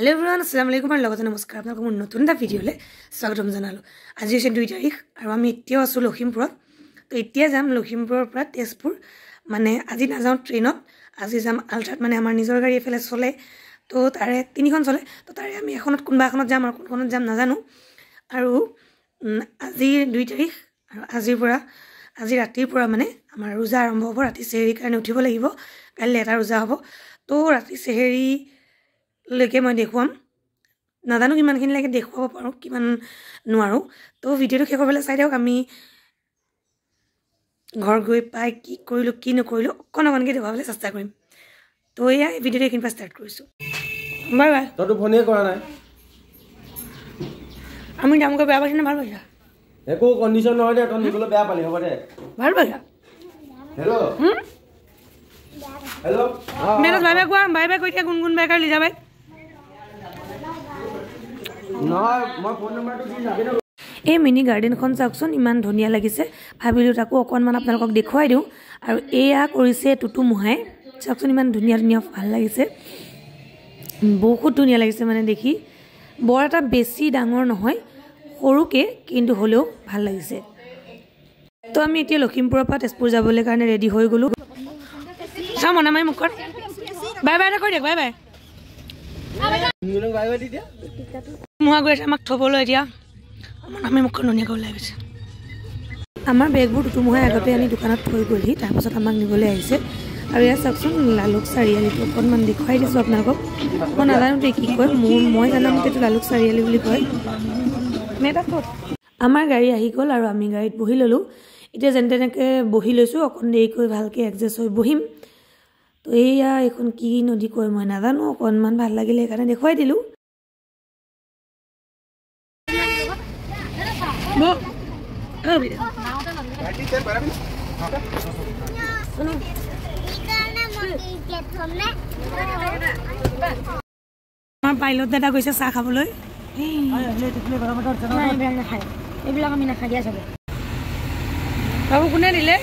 Hello everyone Aslam আৰু লগতে নমস্কাৰ আপোনালোকক মোৰ নতুন এটা ভিডিঅ'লৈ স্বাগতম জনালোঁ। আজি হৈছে দুই তাৰিখ আৰু আমি এতিয়াও আছোঁ লখিমপুৰত। তো এতিয়া যাম লখিমপুৰৰ পৰা তেজপুৰ। মানে আজি নাযাওঁ ট্ৰেইনত আজি যাম আল্ট্ৰাত মানে আমাৰ নিজৰ গাড়ী এফালে চলে তো তাৰে তিনিখন চলে। তো তাৰে আমি এখনত কোনোবা এখনত যাম আৰু কোনখনত যাম নাজানো। আৰু আজি দুই তাৰিখ আৰু আজিৰ পৰা আজি ৰাতিৰ পৰা মানে আমাৰ ৰোজা আৰম্ভ হ'ব। ৰাতি চেহেৰীৰ কাৰণে উঠিব লাগিব। কাইলৈ এটা ৰোজা হ'ব। তো ৰাতি চেহেৰী লৈকে মই দেখুৱাম। নাজানো কিমানখিনিলৈকে দেখুৱাব পাৰোঁ কিমান নোৱাৰোঁ। তো ভিডিঅ'টো শেষ হ'বলৈ চাই দিয়ক আমি ঘৰ গৈ পাই কি কৰিলোঁ কি নকৰিলোঁ অকণ অকণকৈ দেখুৱাবলৈ চেষ্টা কৰিম। তো এয়া ভিডিঅ'টো এইখিনিৰ পৰা ষ্টাৰ্ট কৰিছোঁ। বাই বাই তইতো ফোনেই কৰা নাই। আমি দামকৈ বেয়া পাইছোঁ নে ভাল পাইছা? একো কণ্ডিশ্যন নহয় দে তই নিবলৈ বেয়া পালি হ'ব দে। ভাল পাইছা? হেল্ল' হেল্ল' বাই বাই কোৱা বাই বাই কৈ দিয়া কোন বাইকাৰ লিজা বাই নহয় মই ফোন নম্বৰটো দি যাবি ন এই মিনি গাৰ্ডেনখন চাওকচোন ইমান ধুনীয়া লাগিছে। ভাবিলোঁ তাকো অকণমান আপোনালোকক দেখুৱাই দিওঁ। আৰু এয়া কৰিছে টুটু মোহাই। চাওকচোন ইমান ধুনীয়া ধুনীয়া ভাল লাগিছে। বহুত ধুনীয়া লাগিছে মানে দেখি। বৰ এটা বেছি ডাঙৰ নহয় সৰুকৈ কিন্তু হ'লেও ভাল লাগিছে। তো আমি এতিয়া লখিমপুৰৰ পৰা তেজপুৰ যাবলৈ কাৰণে ৰেডি হৈ গ'লোঁ। চাওঁ মনে মাৰি মুখত। বাই বাই এটা কৈ দিয়ক বাই বাই। নিবলৈ বাই বাই দি দিয়া মোহা গৈ আছে আমাক থ'বলৈ এতিয়া আমাৰ আমি মুখখন ধুনীয়াকৈ ওলাই গৈছে। আমাৰ বেগবোৰ টুটুমুহাই আগতে আনি দোকানত থৈ গ'লহি তাৰপাছত আমাক নিবলৈ আহিছে। আৰু ইয়াত চাওকচোন লালুক চাৰিআলিটো অকণমান দেখুৱাই দিছোঁ আপোনালোকক। মই নাজানো দেই কি কয় মোৰ মই জানামতেতো লালুক চাৰিআলি বুলি কয়। নেতা ক'ত? আমাৰ গাড়ী আহি গ'ল আৰু আমি গাড়ীত বহি ল'লোঁ। এতিয়া যেনে তেনেকৈ বহি লৈছোঁ অকণ দেৰিকৈ ভালকৈ এডজাষ্ট হৈ বহিম। তো এইয়া এইখন কি নদী কয় মই নাজানো অকণমান ভাল লাগিলে সেইকাৰণে দেখুৱাই দিলোঁ। আমাৰ পাইলট দাদা গৈছে চাহ খাবলৈ। এইবিলাক আমি নাখাই দিয়া চাগে বাবু কোনে দিলে?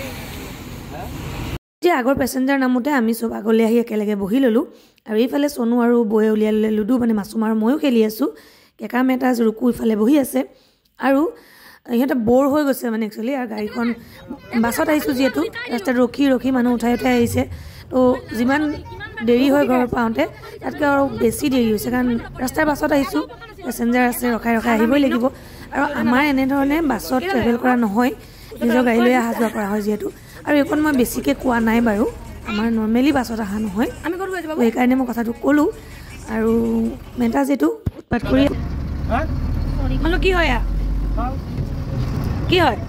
এতিয়া আগৰ পেচেঞ্জাৰ নামোতে আমি চব আগলৈ আহি একেলগে বহি ল'লোঁ। আৰু এইফালে চনু আৰু বৌয়ে উলিয়াই ল'লে লুডু মানে মাছুম আৰু ময়ো খেলি আছোঁ। কেকা মেটা ৰুকু ইফালে বহি আছে। আৰু সিহঁতে ব'ৰ হৈ গৈছে মানে একচুৱেলি আৰু গাড়ীখন বাছত আহিছোঁ যিহেতু ৰাস্তাত ৰখি ৰখি মানুহ উঠাই উঠাই আহিছে। তো যিমান দেৰি হয় ঘৰৰ পাওঁতে তাতকৈ আৰু বেছি দেৰি হৈছে কাৰণ ৰাস্তাৰ বাছত আহিছোঁ পেচেঞ্জাৰ আছে ৰখাই ৰখাই আহিবই লাগিব। আৰু আমাৰ এনেধৰণে বাছত ট্ৰেভেল কৰা নহয় নিজৰ গাড়ী লৈ অহা যোৱা কৰা হয় যিহেতু। আৰু এইখন মই বেছিকৈ কোৱা নাই বাৰু আমাৰ নৰ্মেলি বাছত অহা নহয়। আমি সেইকাৰণে মই কথাটো ক'লোঁ আৰু মেটা যিহেতু উৎপাত কৰি কি হয় কি হয়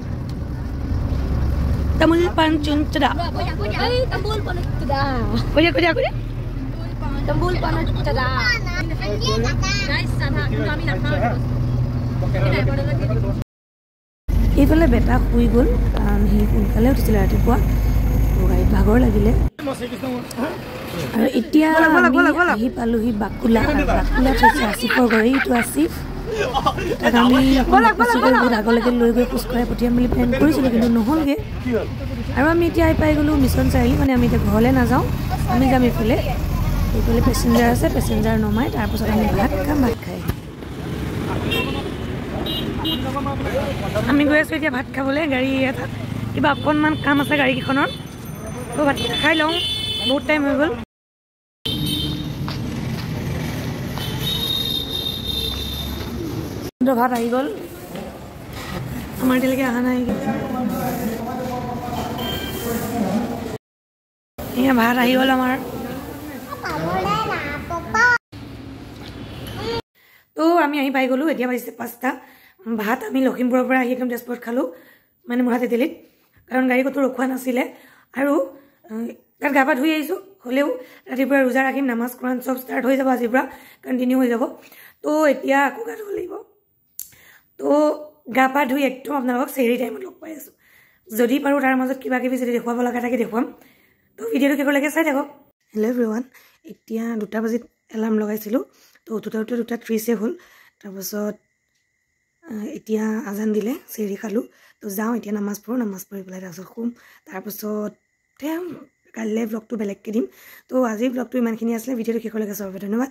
তামোল পাণ চুন চদা. এইফালে বেটা শুই গ'ল কাৰণ সি সোনকালে উঠিছিলে ৰাতিপুৱা গাড়ীত ভাগৰ লাগিলে আৰু এতিয়া আহি পালোহি বাকুলা আৰু বাকুলাত হৈছে আছিফৰ ঘৰ এইটো আছিফ আমি আগলৈকে লৈ গৈ খোজকঢ়াই পঠিয়াম বুলি প্লেন কৰিছিলোঁ কিন্তু নহ'লগৈ। আৰু আমি এতিয়া আহি পাই গ'লোঁ মিছন চাৰিআলি মানে আমি এতিয়া ঘৰলৈ নাযাওঁ। আমি যাম এইফালে। এইফালে পেচেঞ্জাৰ আছে পেচেঞ্জাৰ নমাই তাৰপাছত আমি ভাত খাম ভাত খাই আমি গৈ আছোঁ এতিয়া ভাত খাবলৈ গাড়ী এটাত। কিবা অকণমান কাম আছে গাড়ীকেইখনৰ তো ভাত খাই লওঁ। বহুত টাইম হৈ গ'ল। ভাত আহি গ'ল। আমাৰ এতিয়ালৈকে অহা নাই। এয়া ভাত আহি গ'ল আমাৰ। তো আমি আহি পাই গ'লোঁ এতিয়া বাজিছে পাঁচটা। ভাত আমি লখিমপুৰৰ পৰা আহি একদম তেজপুৰত খালোঁ মানে মূঢ়া তেতেলীত কাৰণ গাড়ী ক'তো ৰখোৱা নাছিলে। আৰু তাত গা পা ধুই আহিছোঁ হ'লেও ৰাতিপুৱা ৰোজা ৰাখিম নামাজ কোৰাণ চব ষ্টাৰ্ট হৈ যাব আজিৰ পৰা কণ্টিনিউ হৈ যাব। তো এতিয়া আকৌ গা লাগিব। তো গা পা ধুই একদম আপোনালোকক চেৰি টাইমত লগ পাই আছোঁ। যদি পাৰোঁ তাৰ মাজত কিবা কিবি যদি দেখুৱাব লগা থাকে দেখুৱাম। তো ভিডিঅ'টো শেষলৈকে চাই থাকক। হেল্ল' এভৰিৱান এতিয়া দুটা বাজিত এলাৰ্ম লগাইছিলোঁ। তো উঠোতে উঠোতে দুটা ত্ৰিছে হ'ল। তাৰপাছত এতিয়া আজান দিলে চেৰি খালোঁ। তো যাওঁ এতিয়া নামাজ পঢ়োঁ নামাজ পঢ়ি পেলাই তাৰপাছত শুম। তাৰপাছত তেওঁ কাইলৈ ব্লগটো বেলেগকৈ দিম। তো আজিৰ ব্লগটো ইমানখিনি আছিলে ভিডিঅ'টো শেষলৈকে চাব ধন্যবাদ।